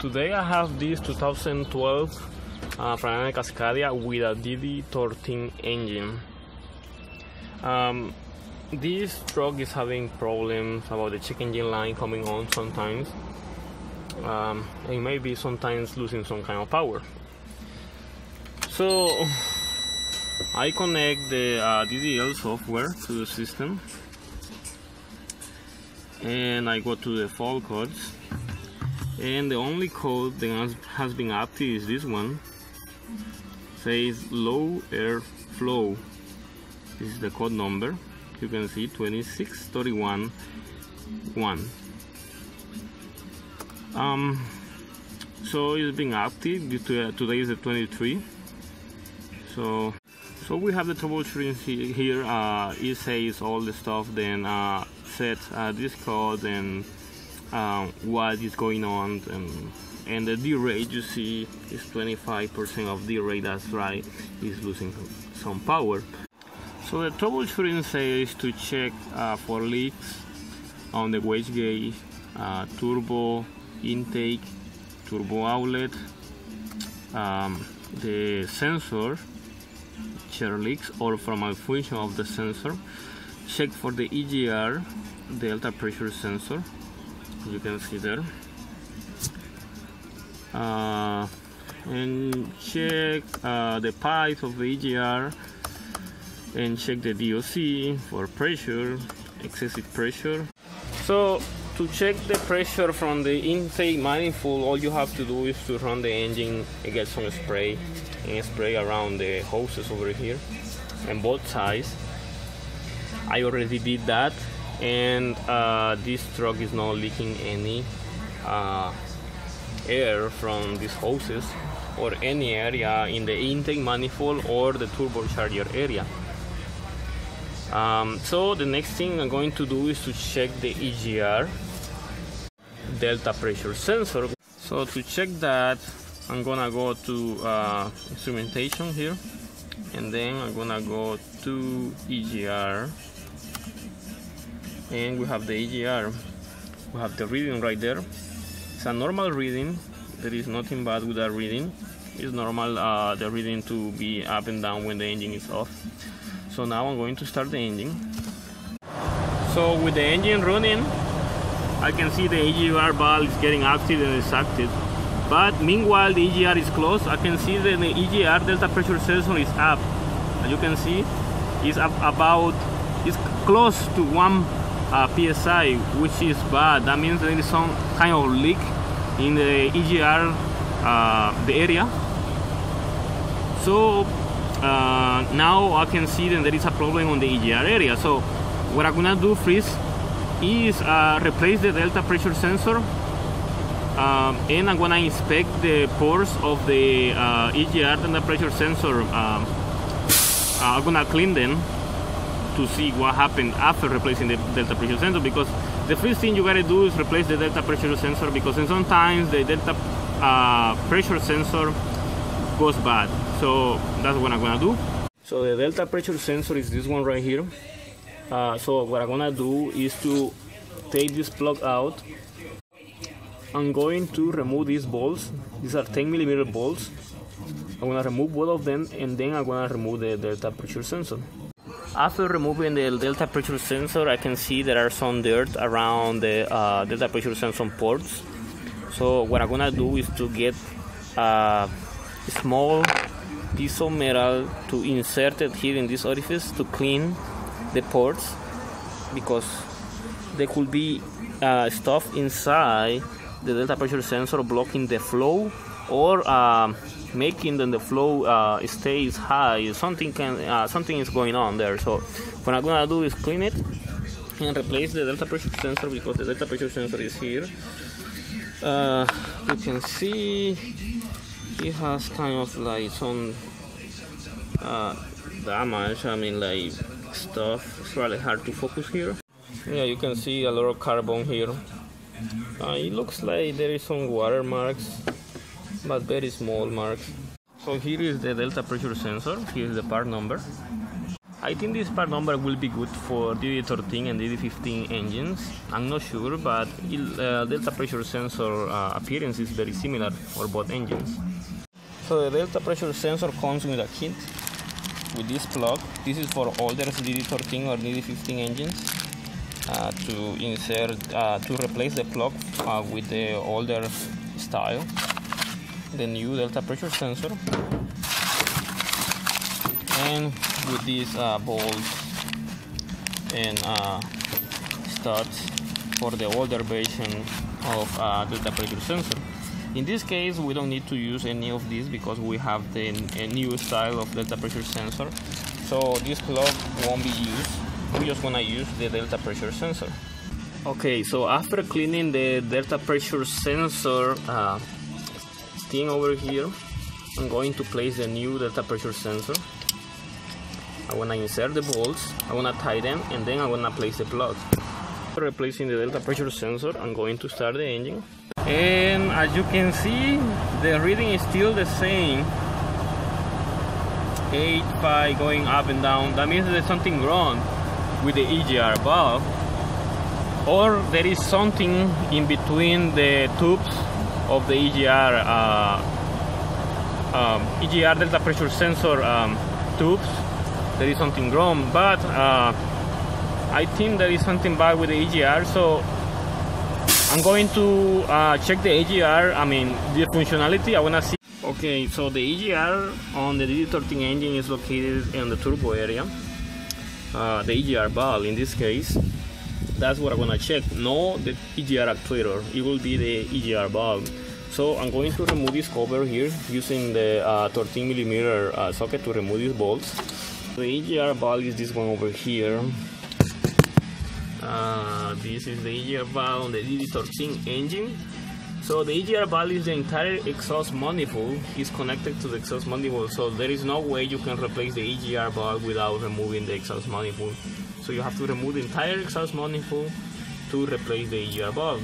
Today I have this 2012 uh, Cascadia with a DD13 engine. Um, this truck is having problems about the check engine line coming on sometimes. Um, and maybe sometimes losing some kind of power. So I connect the uh, DDDL software to the system and I go to the fault codes and the only code that has been active is this one. Says low air flow this is the code number. You can see 2631 1 um so it's been active to, uh, today is the 23 so so we have the troubleshooting here uh, it says all the stuff then uh, set uh, this code and uh, what is going on and, and the derate you see is 25% of derate that's right is losing some power. So the troubleshooting says is to check uh, for leaks on the wastegate uh, turbo intake turbo outlet um, the sensor chair leaks or from a function of the sensor. Check for the EGR delta pressure sensor you can see there uh, and check uh, the pipe of the EGR and check the DOC for pressure excessive pressure. So to check the pressure from the intake manifold all you have to do is to run the engine and get some spray and spray around the hoses over here and both sides. I already did that and uh, this truck is not leaking any uh, air from these hoses or any area in the intake manifold or the turbocharger area. Um, so the next thing I'm going to do is to check the EGR delta pressure sensor. So to check that I'm gonna go to uh, instrumentation here. And then I'm gonna go to EGR and we have the EGR we have the reading right there. It's a normal reading. There is nothing bad with that reading. It's normal uh, the reading to be up and down when the engine is off. So now I'm going to start the engine. So with the engine running I can see the EGR valve is getting active and it's active. But meanwhile the EGR is closed. I can see that the EGR delta pressure sensor is up. As you can see it's about it's close to one uh, psi which is bad that means there is some kind of leak in the EGR uh, the area. So uh, now I can see that there is a problem on the EGR area. So what I'm gonna do first is uh, replace the delta pressure sensor um, and I'm gonna inspect the pores of the uh, EGR the pressure sensor um, I'm gonna clean them to see what happened after replacing the delta pressure sensor because the first thing you gotta do is replace the delta pressure sensor because sometimes the delta uh, pressure sensor goes bad. So that's what I'm gonna do. So the delta pressure sensor is this one right here. Uh, so what I'm gonna do is to take this plug out. I'm going to remove these bolts. These are 10 millimeter bolts. I'm gonna remove both of them and then I'm gonna remove the delta pressure sensor after removing the delta pressure sensor, I can see there are some dirt around the uh, delta pressure sensor ports. So what I'm gonna do is to get a small piece of metal to insert it here in this orifice to clean the ports because there could be uh, stuff inside the delta pressure sensor blocking the flow or uh, making then the flow uh, stays high something can uh, something is going on there. So what I'm gonna do is clean it and replace the delta pressure sensor because the delta pressure sensor is here. Uh, you can see it has kind of like some uh, damage I mean like stuff. It's really hard to focus here. Yeah you can see a lot of carbon here. Uh, it looks like there is some watermarks but very small marks. So here is the delta pressure sensor, here is the part number. I think this part number will be good for DD13 and DD15 engines. I'm not sure, but uh, delta pressure sensor uh, appearance is very similar for both engines. So the delta pressure sensor comes with a kit with this plug. This is for older DD13 or DD15 engines. Uh, to insert uh, to replace the plug uh, with the older style the new delta pressure sensor and with these uh, bolts and uh, studs for the older version of uh, delta pressure sensor. In this case, we don't need to use any of these because we have the new style of delta pressure sensor. So this plug won't be used. We just wanna use the delta pressure sensor. Okay, so after cleaning the delta pressure sensor uh, thing over here, I'm going to place the new delta pressure sensor. I wanna insert the bolts, I wanna tie them, and then I wanna place the plug. Replacing the delta pressure sensor, I'm going to start the engine. And as you can see, the reading is still the same. 8, 5 going up and down. That means there's something wrong with the EGR valve. Or there is something in between the tubes of the EGR, uh, um, EGR delta pressure sensor um, tubes. There is something wrong but uh, I think there is something bad with the EGR so I'm going to uh, check the EGR I mean the functionality. I wanna see. Okay so the EGR on the DD13 engine is located in the turbo area. Uh, the EGR valve in this case that's what I'm gonna check no the EGR actuator it will be the EGR valve so I'm going to remove this cover here using the uh, 13 millimeter uh, socket to remove these bolts the EGR valve is this one over here. Uh, this is the EGR valve on the DD13 engine. So the EGR valve is the entire exhaust manifold is connected to the exhaust manifold. So there is no way you can replace the EGR valve without removing the exhaust manifold. So you have to remove the entire exhaust manifold to replace the EGR valve,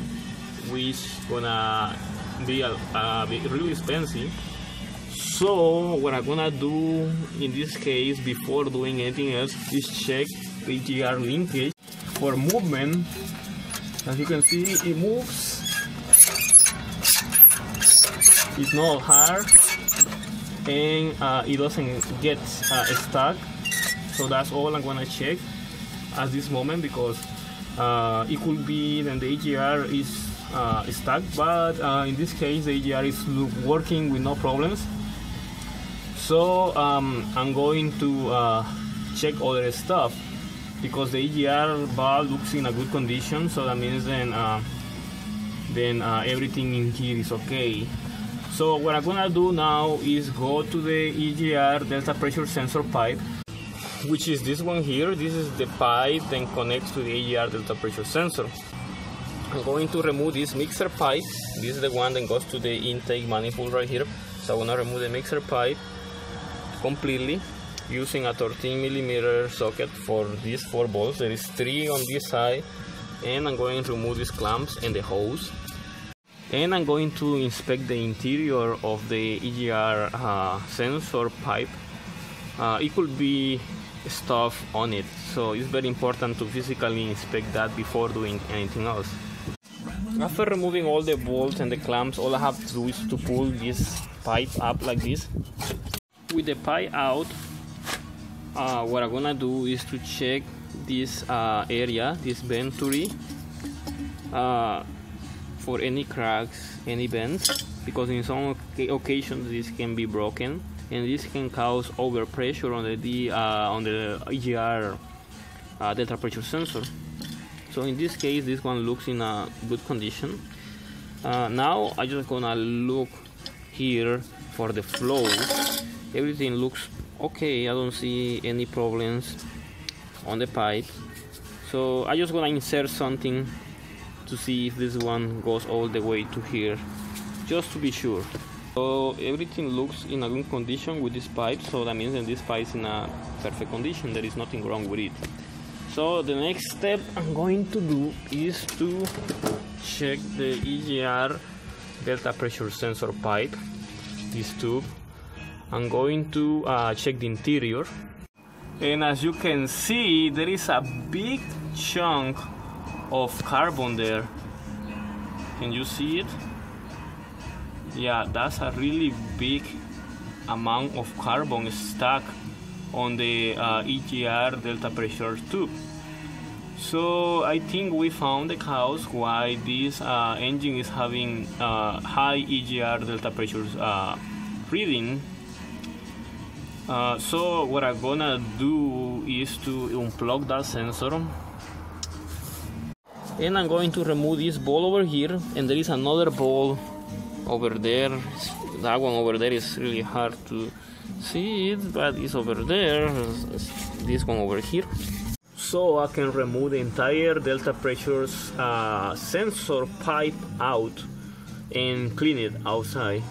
which gonna be, a, uh, be really expensive. So what I'm gonna do in this case before doing anything else is check the EGR linkage for movement. As you can see it moves. It's not hard and uh, it doesn't get uh, stuck. So that's all I'm gonna check at this moment because uh, it could be that the EGR is uh, stuck but uh, in this case the EGR is working with no problems. So um, I'm going to uh, check other stuff because the EGR valve looks in a good condition so that means then uh, then uh, everything in here is okay. So what I'm gonna do now is go to the EGR delta pressure sensor pipe which is this one here. This is the pipe that connects to the EGR delta pressure sensor. I'm going to remove this mixer pipe. This is the one that goes to the intake manifold right here. So I'm gonna remove the mixer pipe completely using a 13 millimeter socket for these four bolts. There is three on this side. And I'm going to remove these clamps and the hose. And I'm going to inspect the interior of the EGR uh, sensor pipe. Uh, it could be stuff on it. So it's very important to physically inspect that before doing anything else. After removing all the bolts and the clamps all I have to do is to pull this pipe up like this. With the pipe out uh, what I'm gonna do is to check this uh, area this venturi uh, for any cracks any bends because in some occasions this can be broken and this can cause overpressure on the D, uh, on the EGR uh, delta pressure sensor. So in this case this one looks in a good condition. Uh, now I just gonna look here for the flow. Everything looks okay. I don't see any problems on the pipe. So I just gonna insert something to see if this one goes all the way to here just to be sure so everything looks in a good condition with this pipe so that means that this pipe is in a perfect condition. There is nothing wrong with it. So the next step I'm going to do is to check the EGR delta pressure sensor pipe this tube. I'm going to uh, check the interior. And as you can see there is a big chunk of carbon there. Can you see it yeah that's a really big amount of carbon stuck on the uh, EGR delta pressure tube. So I think we found the cause why this uh, engine is having uh, high EGR delta pressure uh, reading. Uh, so what I'm gonna do is to unplug that sensor. And I'm going to remove this ball over here and there is another ball over there that one over there is really hard to see it but it's over there this one over here. So I can remove the entire delta pressures uh, sensor pipe out and clean it outside.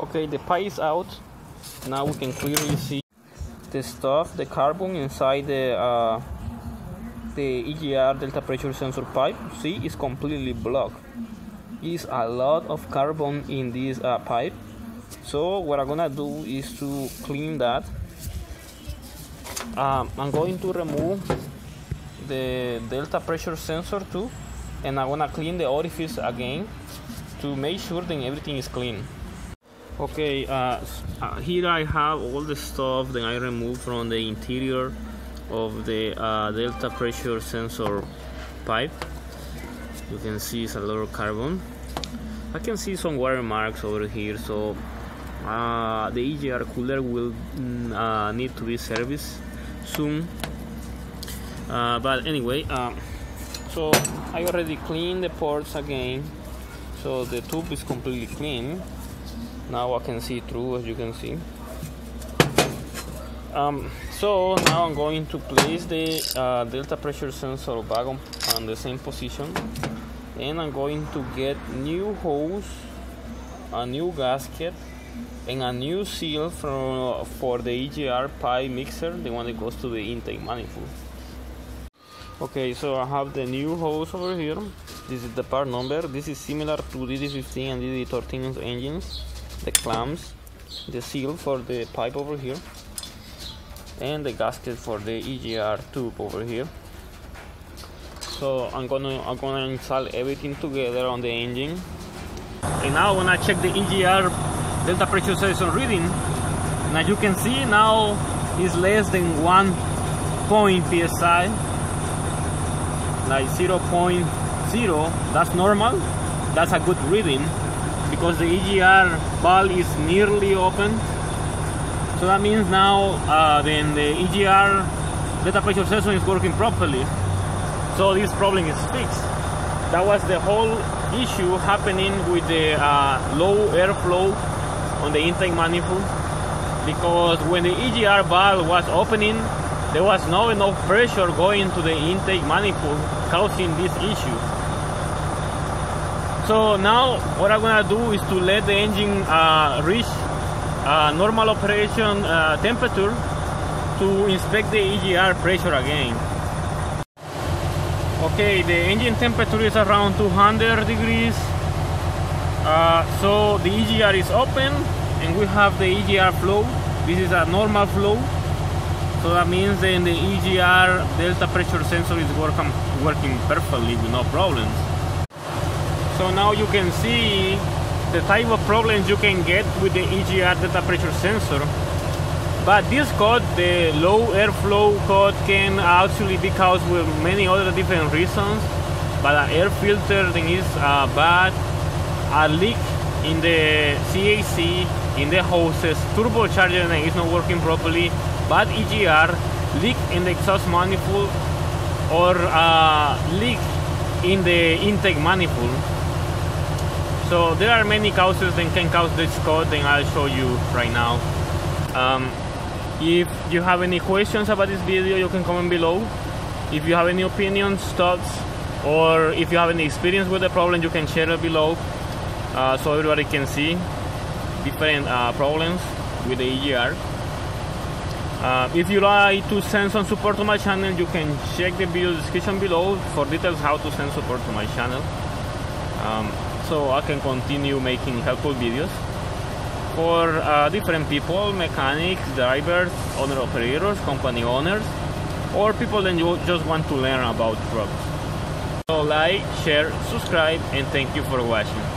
Okay the pipe is out. Now we can clearly see the stuff the carbon inside the uh, the EGR delta pressure sensor pipe. See is completely blocked is a lot of carbon in this uh, pipe. So what I'm gonna do is to clean that. Um, I'm going to remove the delta pressure sensor too and I'm gonna clean the orifice again to make sure that everything is clean. Okay uh, uh, here I have all the stuff that I removed from the interior of the uh, delta pressure sensor pipe you can see it's a lot of carbon. I can see some water marks over here so uh, the EGR cooler will mm, uh, need to be serviced soon. Uh, but anyway um, so I already cleaned the ports again. So the tube is completely clean. Now I can see through as you can see um, so now I'm going to place the uh, delta pressure sensor back on, on, the same position. And I'm going to get new hose a new gasket and a new seal for, for the EGR pipe mixer the one that goes to the intake manifold. Okay so I have the new hose over here. This is the part number. This is similar to DD15 and DD13 engines the clamps, the seal for the pipe over here, and the gasket for the EGR tube over here. So I'm gonna I'm gonna install everything together on the engine. And now when I check the EGR delta pressure sensor reading, as you can see now is less than one point psi, like 0.0. That's normal. That's a good reading because the EGR valve is nearly open. So that means now uh, then the EGR delta pressure sensor is working properly. So this problem is fixed. That was the whole issue happening with the uh, low airflow on the intake manifold because when the EGR valve was opening there was not enough pressure going to the intake manifold causing this issue. So now what I'm gonna do is to let the engine uh, reach uh, normal operation uh, temperature to inspect the EGR pressure again. Okay, the engine temperature is around 200 degrees. Uh, so the EGR is open and we have the EGR flow. This is a normal flow. So that means then the EGR delta pressure sensor is working, working perfectly with no problems. So now you can see the type of problems you can get with the EGR delta pressure sensor. But this code, the low airflow code, can actually be caused with many other different reasons. But air filter thing is uh, bad, a leak in the CAC, in the hoses, turbocharger is not working properly, bad EGR, leak in the exhaust manifold, or uh, leak in the intake manifold. So there are many causes that can cause this code and I'll show you right now. Um, if you have any questions about this video, you can comment below. If you have any opinions, thoughts, or if you have any experience with the problem, you can share it below uh, so everybody can see different uh, problems with the EGR. Uh, if you like to send some support to my channel, you can check the video description below for details how to send support to my channel. Um, so I can continue making helpful videos. for uh, different people, mechanics, drivers, owner operators, company owners, or people that just want to learn about trucks. So like, share, subscribe, and thank you for watching.